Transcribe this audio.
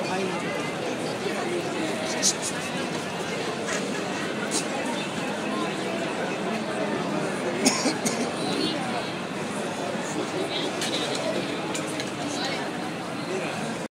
我怀疑。